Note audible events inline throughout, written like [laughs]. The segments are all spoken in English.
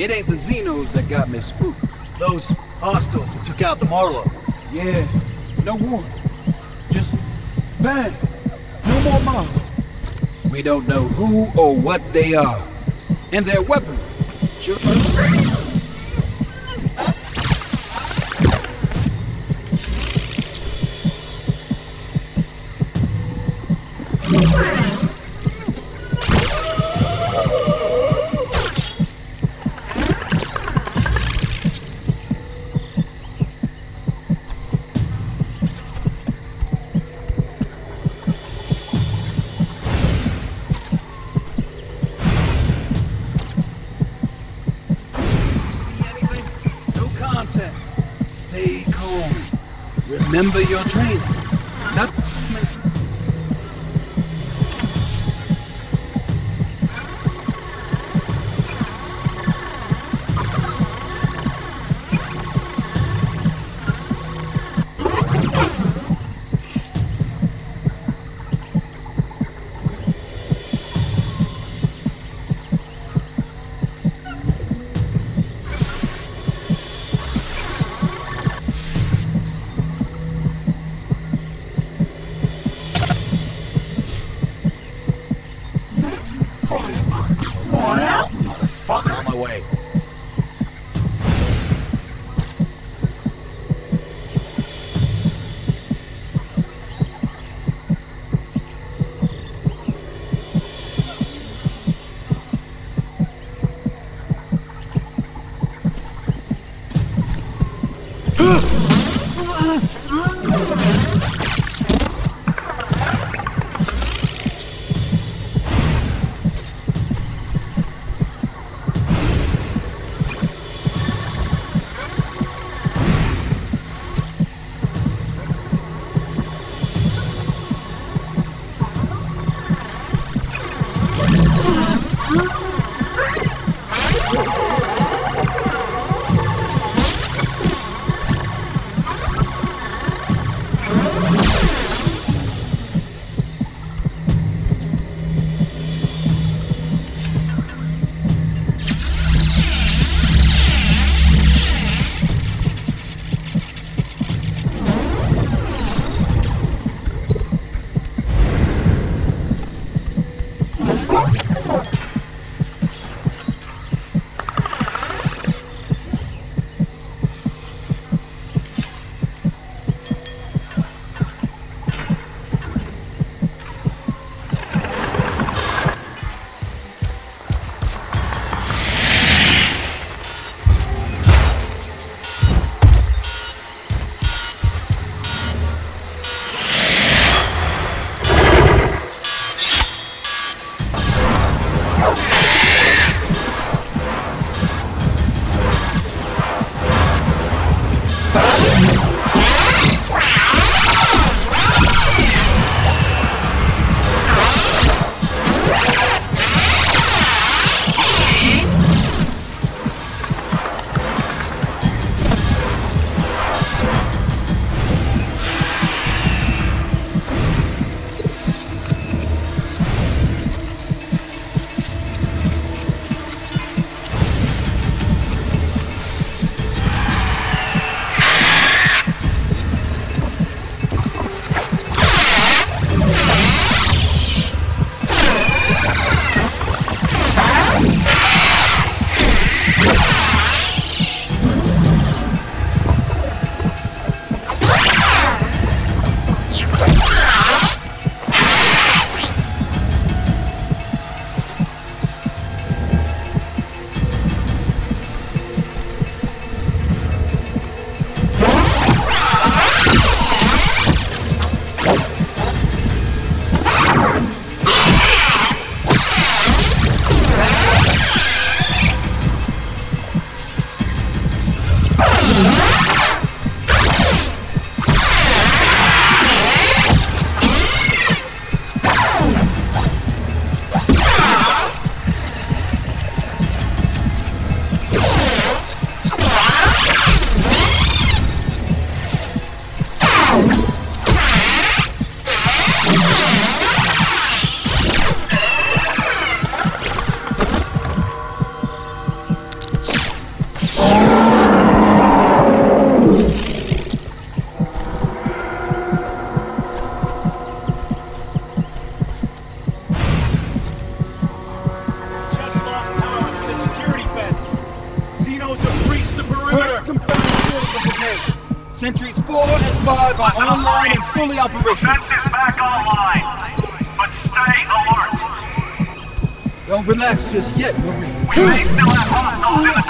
It ain't the Xenos that got me spooked. Those hostiles that took out the Marlow. Yeah, no warning. Just bang. No more Marlow. We don't know who or what they are. And their weapon. Sure. Remember your fully operational. Defense is back online, but stay alert. Don't relax just yet, Marine. We may still have hostiles in the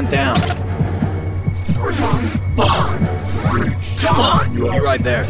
Stand down. Come on, you You right there.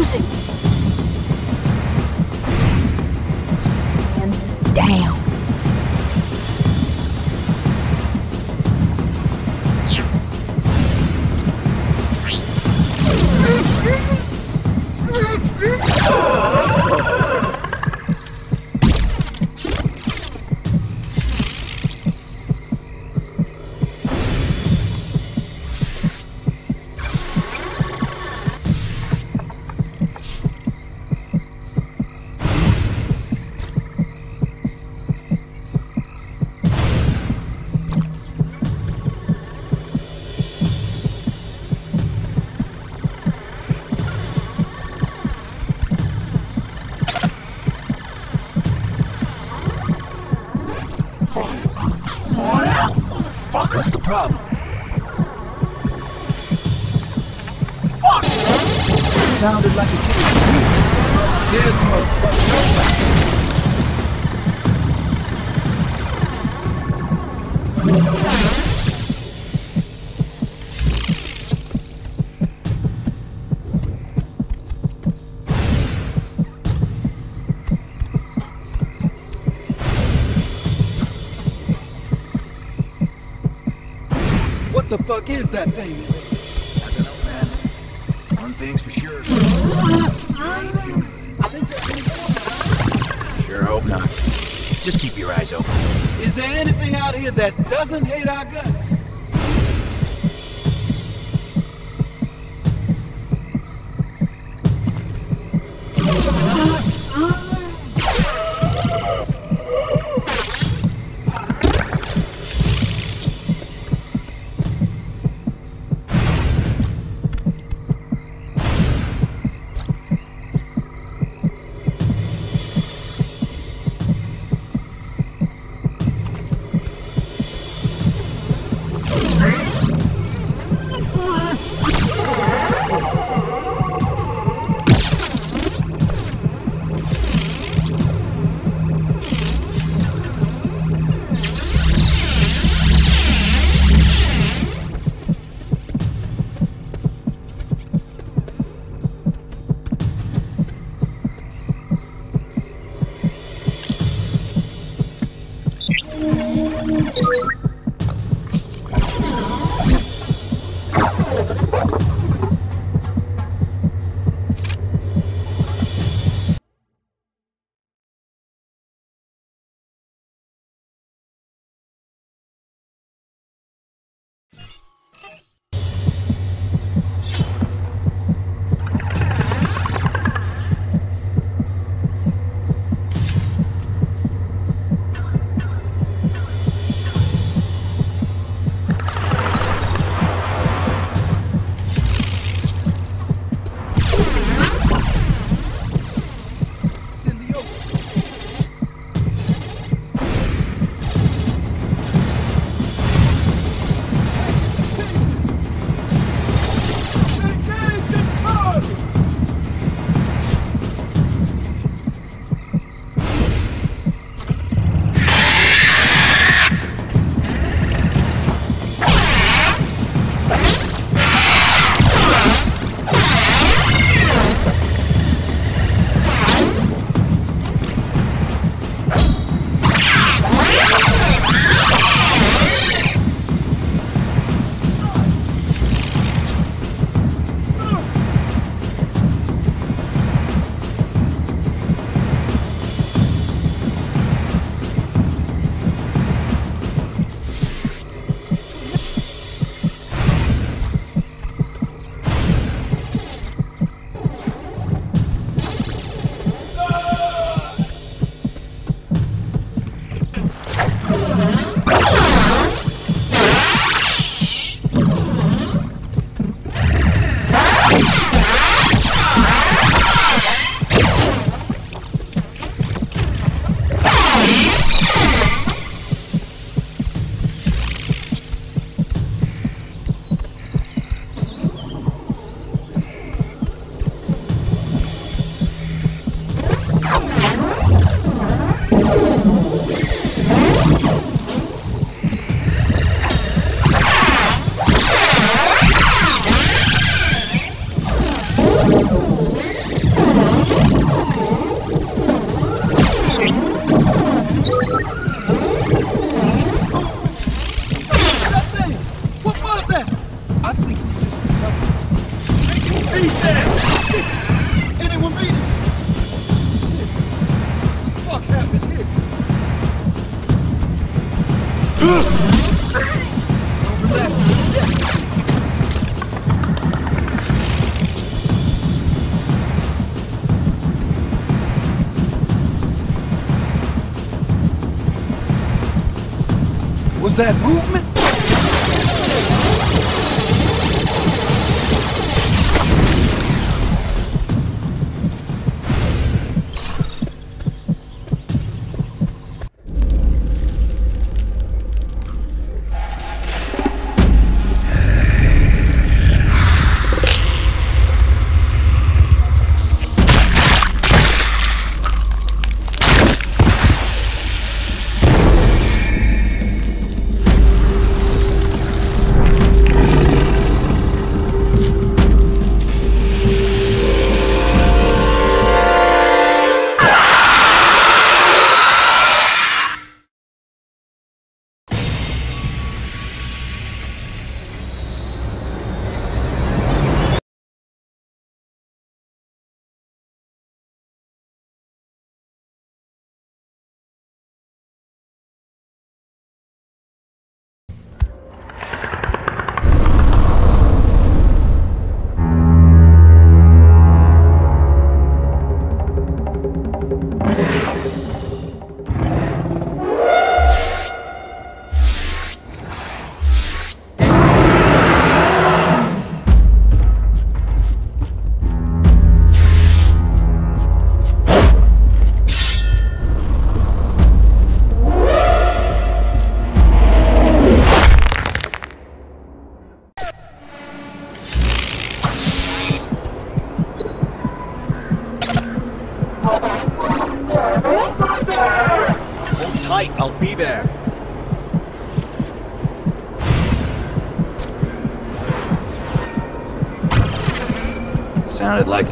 Closing. Down. Is that Was that movement? Sounded like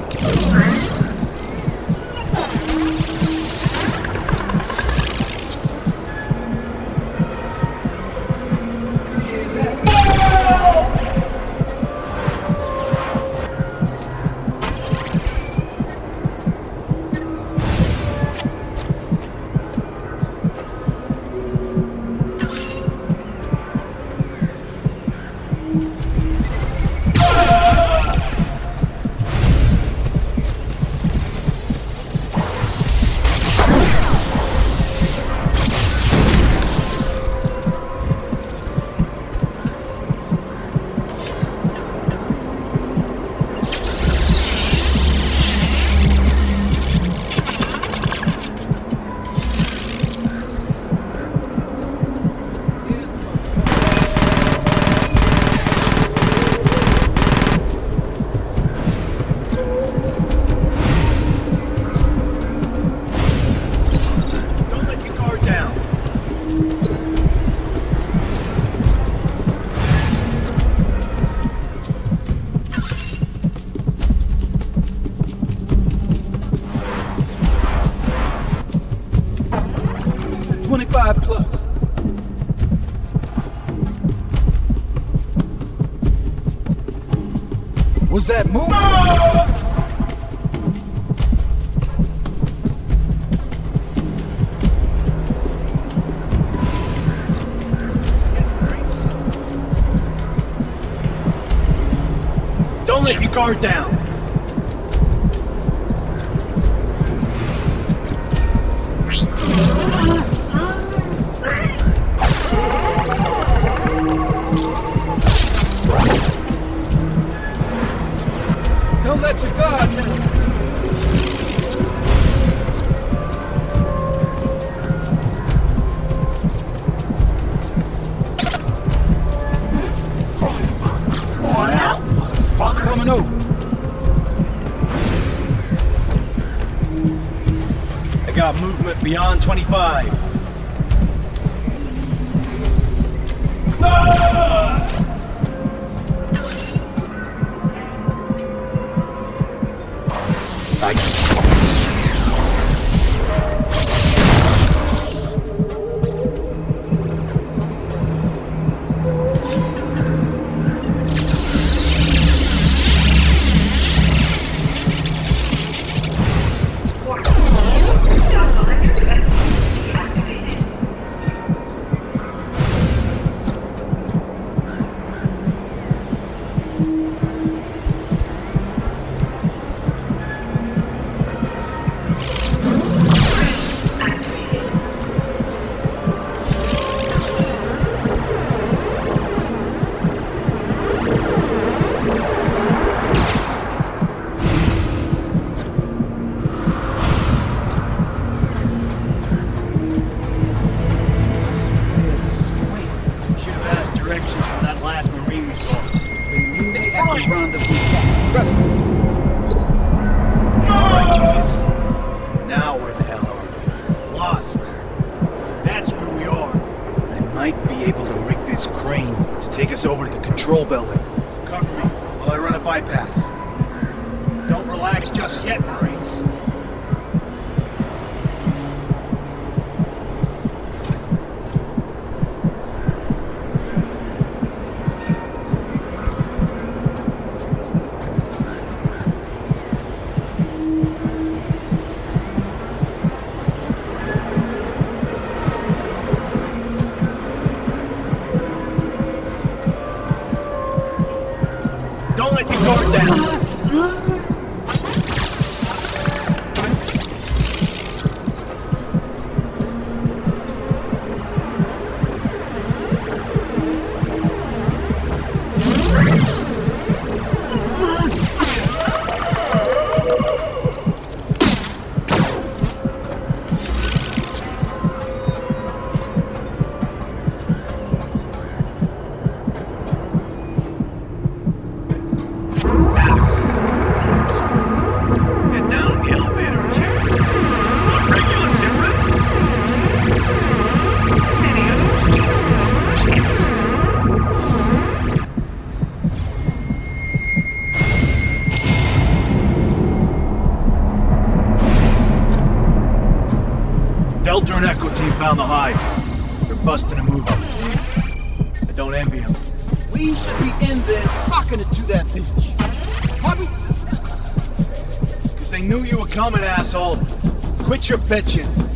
guard down. Beyond 25. Bypass. Don't relax just yet, Marines. And Echo team found the hive. They're busting a move. I don't envy them. We should be in there socking it to that bitch. Because they knew you were coming, asshole. Quit your bitching.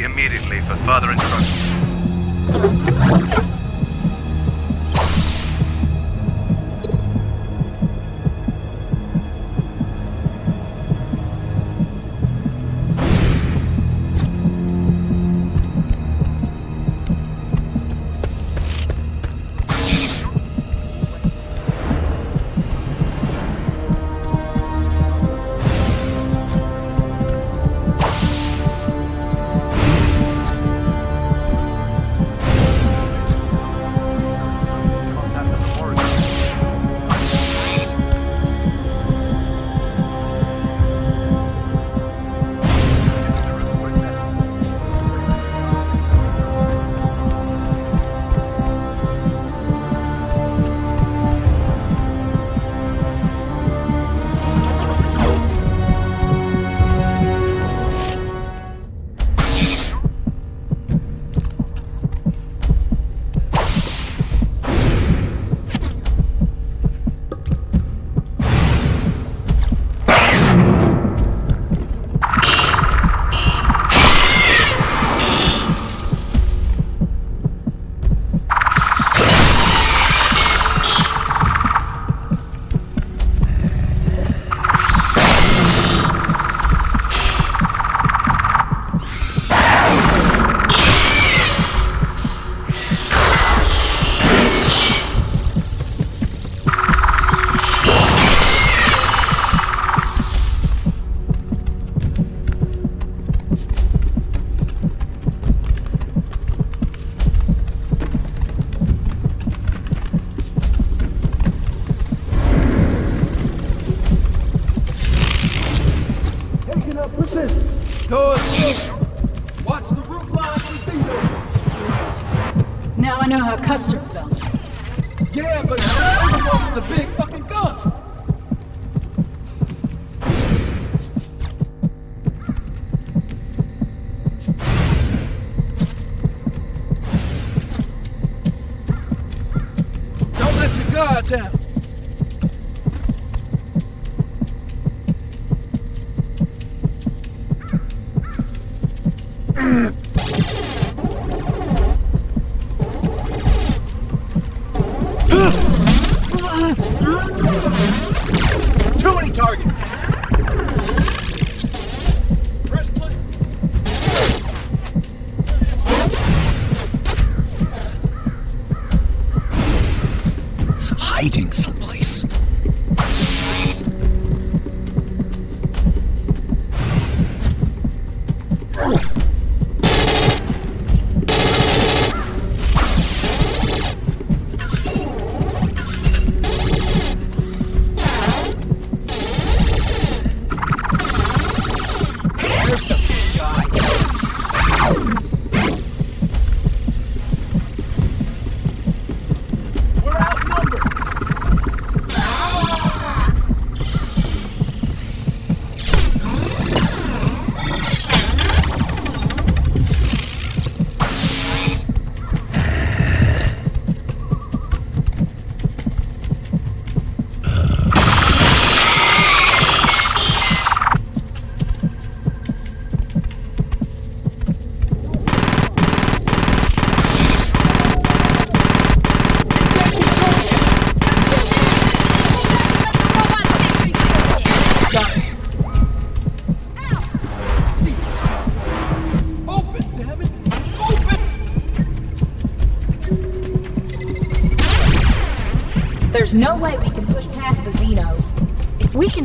immediately for further instructions.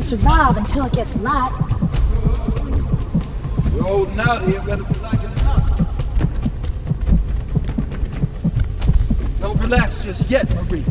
survive until it gets light. We're holding out here, whether we like it or not. Don't relax just yet, Marie.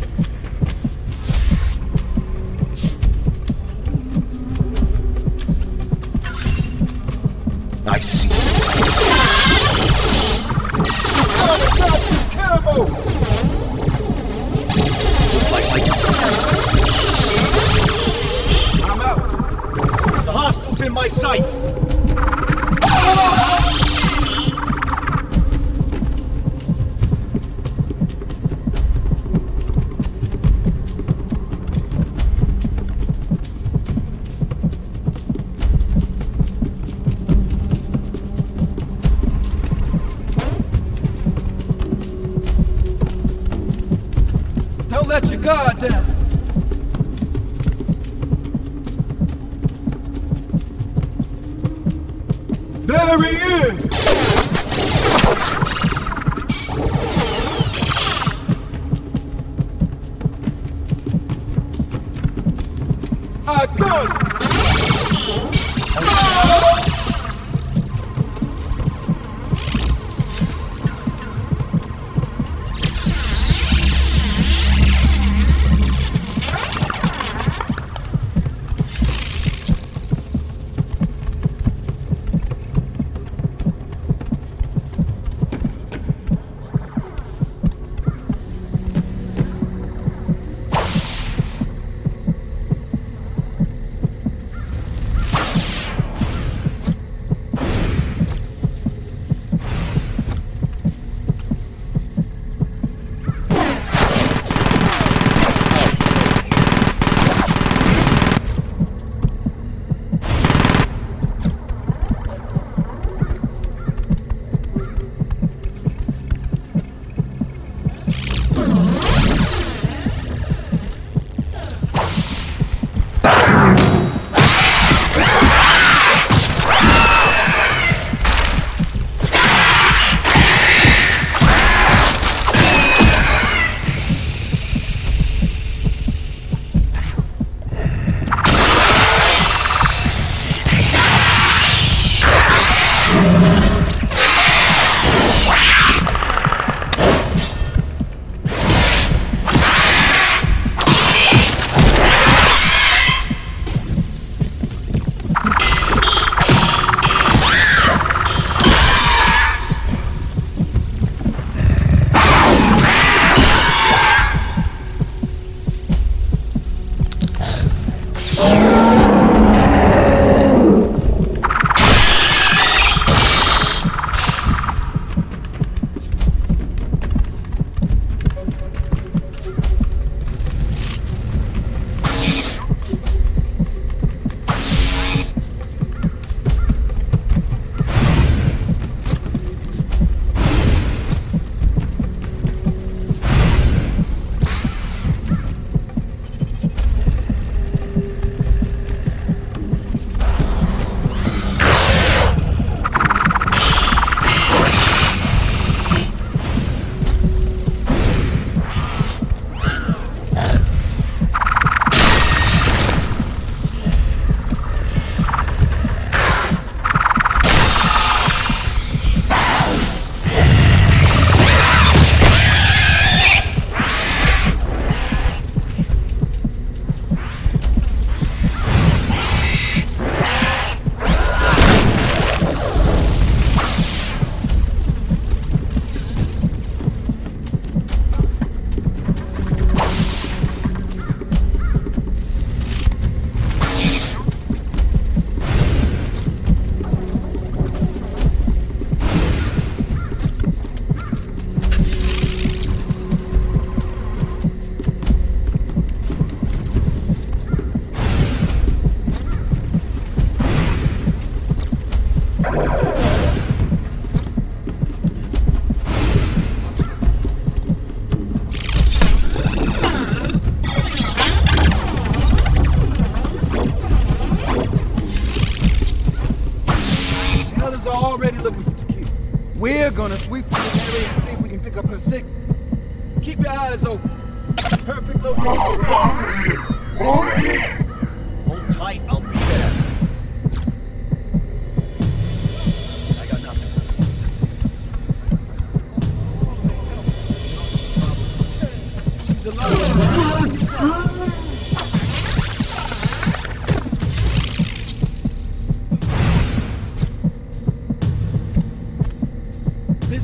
This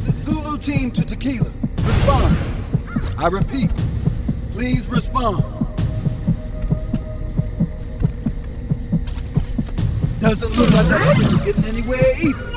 is Zulu Team to Tequila. Respond. I repeat, please respond. Doesn't look like the others are getting anywhere either.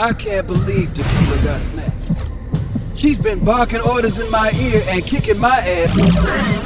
I can't believe Tequila got snapped. She's been barking orders in my ear and kicking my ass.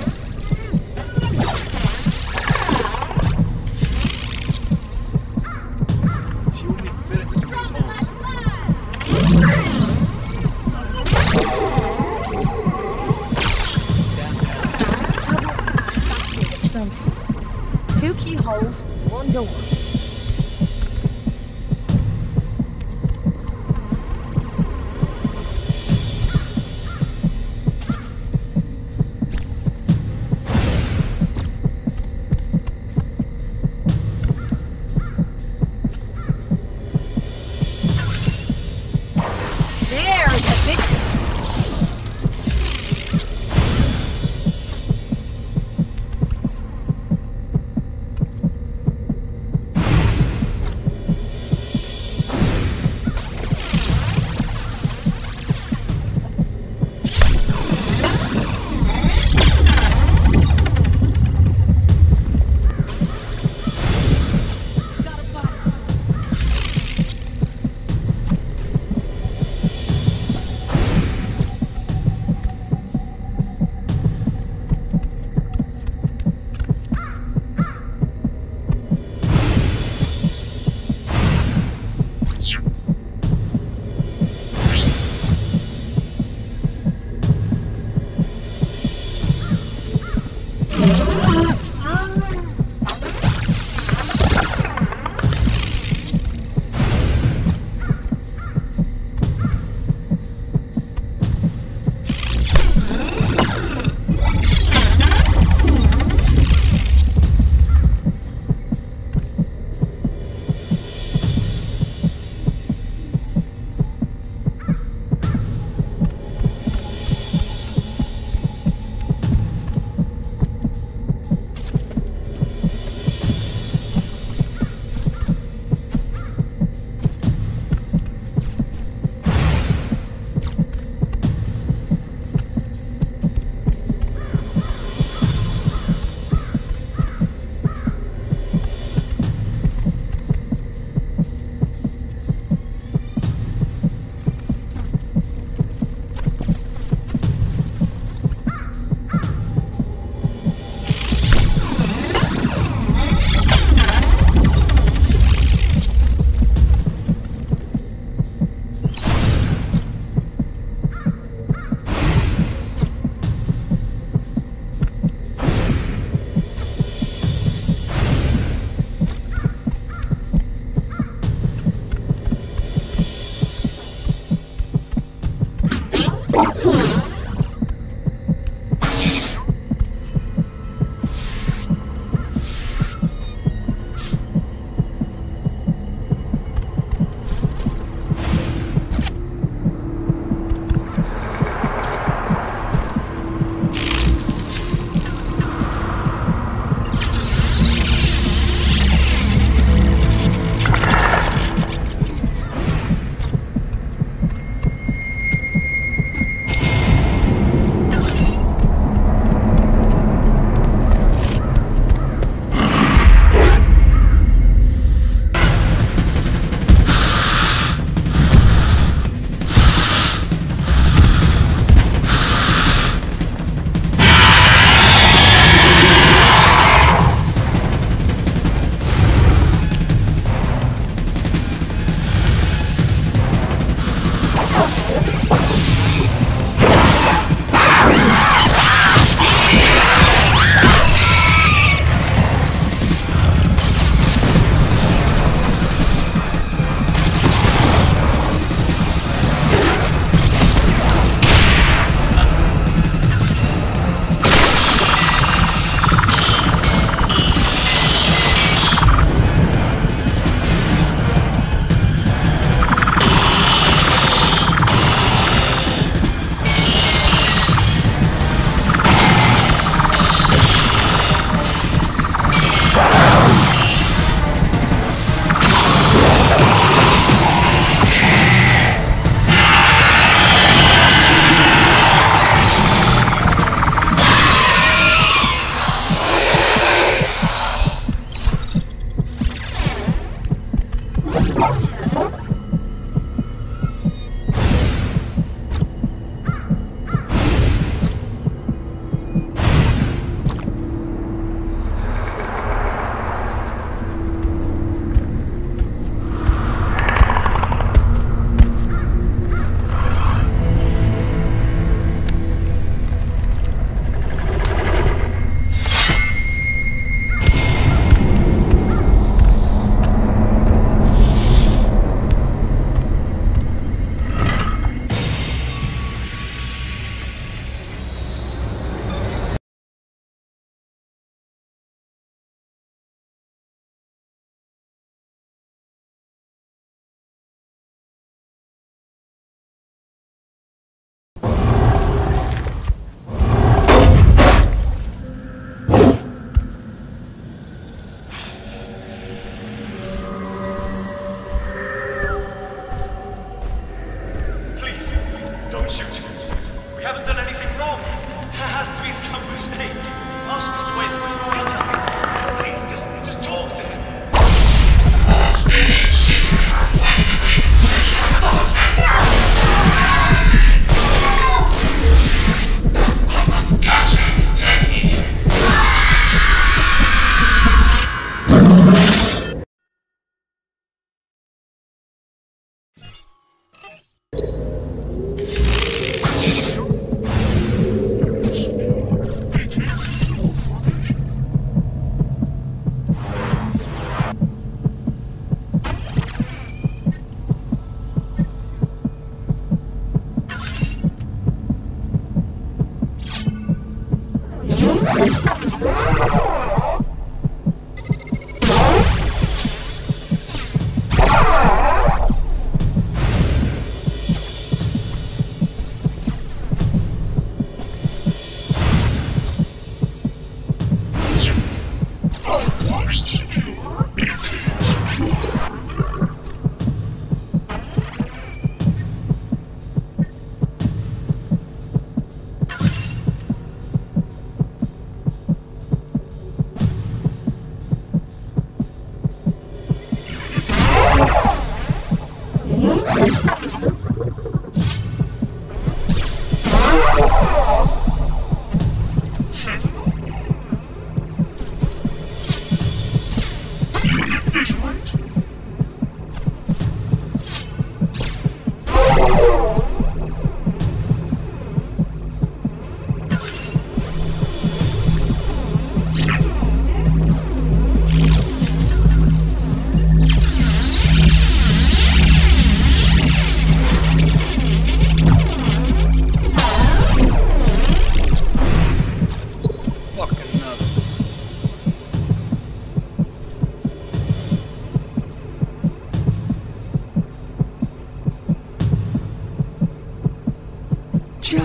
Fucking [laughs] another.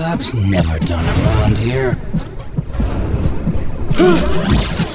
Job's never done around here. [gasps]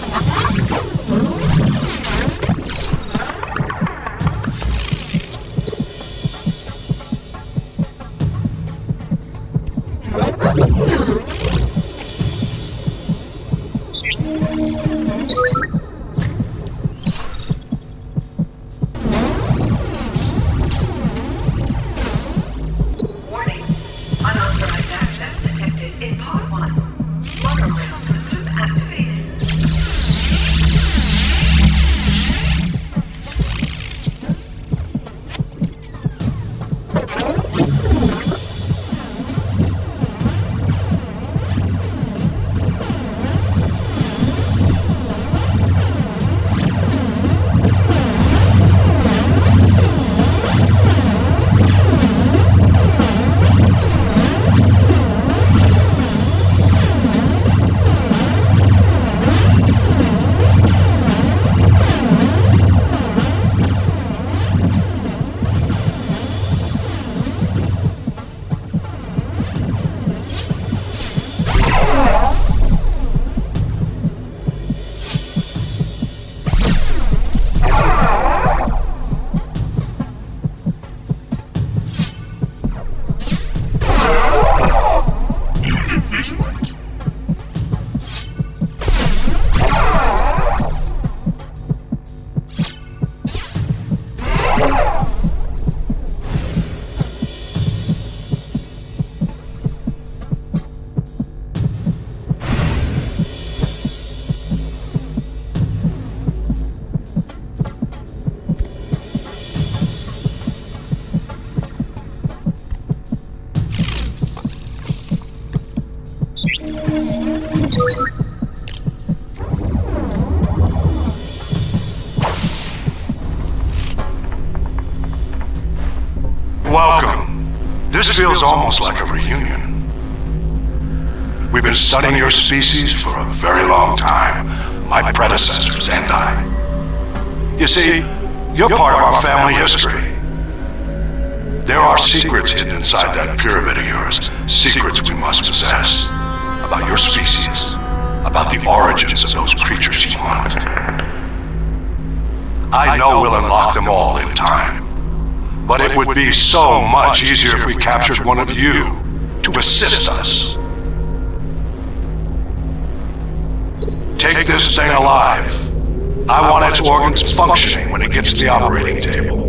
feels almost like a reunion. We've been studying your species for a very long time, my predecessors and I. You see, you're part of our family history. There are secrets hidden inside that pyramid of yours, secrets we must possess. About your species, about the origins of those creatures you hunt. I know we'll unlock them all in time. But it would be so much easier if we captured one of you to assist us. Take this thing alive. I want its organs functioning when it gets to the operating table.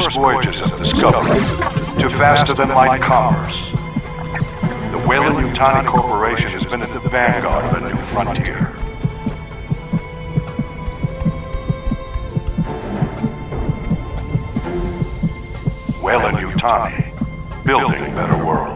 first voyages of discovery to faster-than-light commerce. The Weyland-Yutani Corporation has been at the vanguard of a new frontier. Weyland-Yutani, building better world.